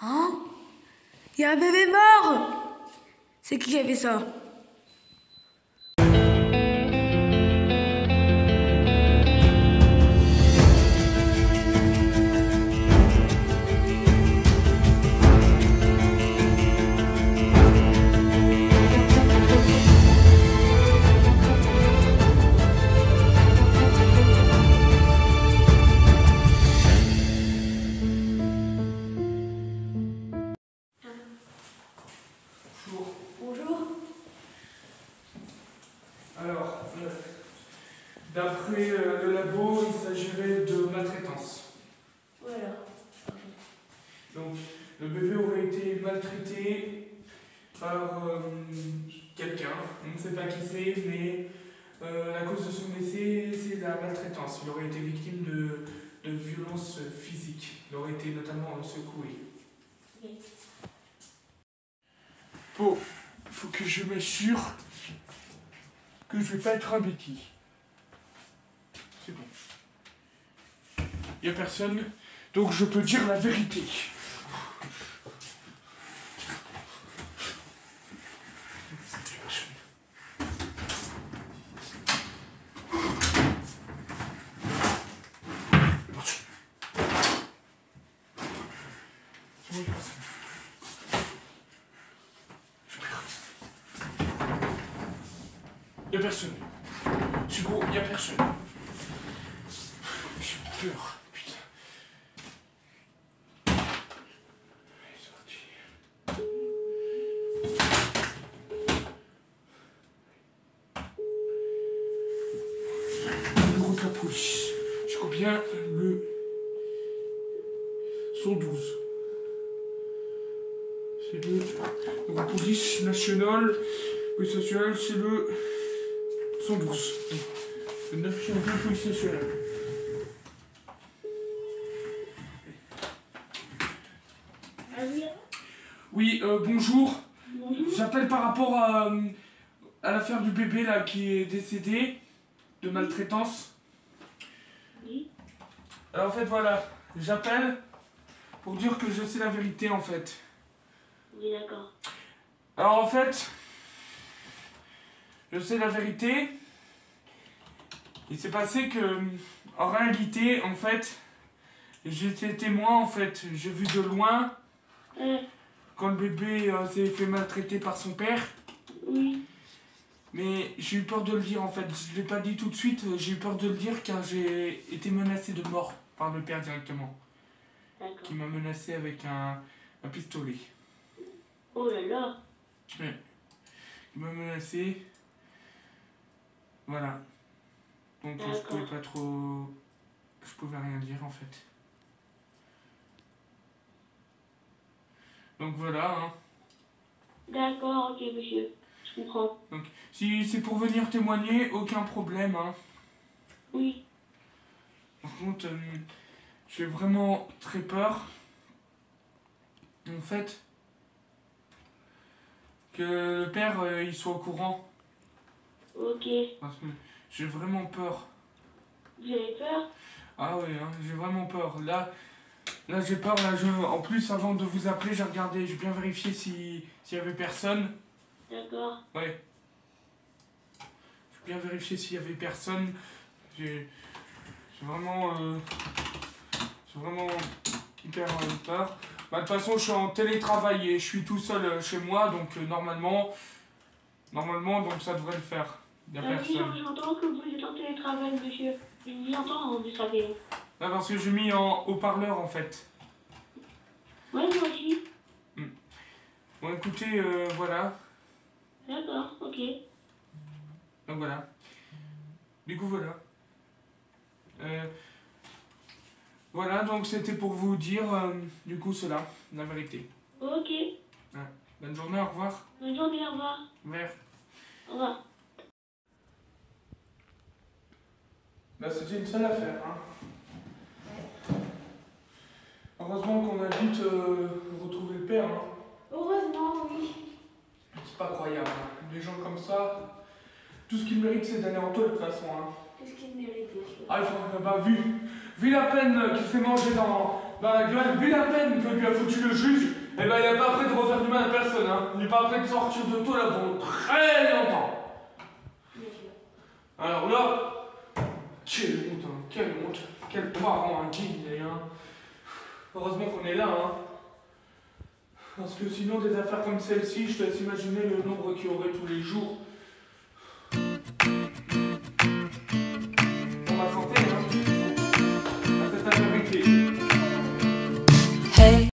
Hein? Il y a un bébé mort! C'est qui qui a fait ça? D'après euh, le labo, il s'agirait de maltraitance. Voilà. Donc, le bébé aurait été maltraité par euh, quelqu'un. On ne sait pas qui c'est, mais euh, la cause de son décès, c'est la maltraitance. Il aurait été victime de, de violences physiques. Il aurait été notamment secoué. Oui. Bon, il faut que je m'assure que je vais pas être embêté. C'est bon. Il n'y a personne, donc je peux dire la vérité. Il y a personne. C'est bon, y'a personne. J'ai peur, putain. Allez, c'est parti. Numéro de la police. Je crois bien le 112. C'est le de police nationale. C'est le 112. Le 902 police nationale. Oui, euh, bonjour. J'appelle par rapport à, euh, à l'affaire du bébé là qui est décédé de maltraitance. Oui. Alors en fait voilà, j'appelle pour dire que je sais la vérité en fait. Oui, d'accord. Alors en fait, je sais la vérité. Il s'est passé que, en réalité, en fait, j'étais témoin en fait. J'ai vu de loin Euh, quand le bébé euh, s'est fait maltraiter par son père. oui, Mais j'ai eu peur de le dire en fait. Je l'ai pas dit tout de suite. J'ai eu peur de le dire car j'ai été menacé de mort par le père directement. Qui m'a menacé avec un, un pistolet. Oh là là, Il m'a menacé. Voilà. Donc je pouvais pas trop. Je pouvais rien dire en fait. Donc voilà. Hein. d'accord, ok, monsieur. Je comprends. Si c'est pour venir témoigner, aucun problème. Hein. Oui, Par contre, euh, j'ai vraiment très peur. En fait, que le père euh, il soit au courant. ok. Parce que j'ai vraiment peur. Vous avez peur? Ah oui, hein, j'ai vraiment peur. Là, là j'ai peur. Là, je... En plus, avant de vous appeler, j'ai regardé, j'ai bien vérifié si- s'il y avait personne. D'accord. Ouais. J'ai bien vérifié s'il y avait personne. J'ai j'ai vraiment. euh, J'ai vraiment hyper euh, peur. Bah, de toute façon, je suis en télétravail et je suis tout seul euh, chez moi, donc euh, normalement. Normalement, donc ça devrait le faire. Il n'y a Ah oui, j'entends que vous êtes en télétravail, monsieur. Je vous entends en télétravail. Là, parce que j'ai mis en haut-parleur en fait. Ouais, moi aussi. Bon, écoutez, euh, voilà. D'accord, ok. Donc voilà. Du coup, voilà. Euh, voilà, donc c'était pour vous dire, euh, du coup, cela, la vérité. Ok. Bonne journée, au revoir. Bonne journée, au revoir. Vert. Au revoir. Bah, c'était une seule affaire, hein. Heureusement qu'on a vite euh, retrouvé le père, hein. Heureusement, oui. C'est pas croyable. hein. Des gens comme ça, tout ce qu'ils méritent, c'est d'aller en taule, de toute façon, hein. Qu'est-ce qu'il mérite, monsieur Ah, ils sont bah, vu, vu la peine qu'il s'est mangé dans, bah, Gueule, vu la peine que lui a foutu le juge, eh ben, il n'est pas prêt de refaire du mal à personne, hein. Il n'est pas prêt de sortir de tôle avant très longtemps. Alors là, quelle honte, hein, quelle honte, quel parent indigne, hein. Heureusement qu'on est là, hein. Parce que sinon, des affaires comme celle-ci, je te laisse imaginer le nombre qu'il y aurait tous les jours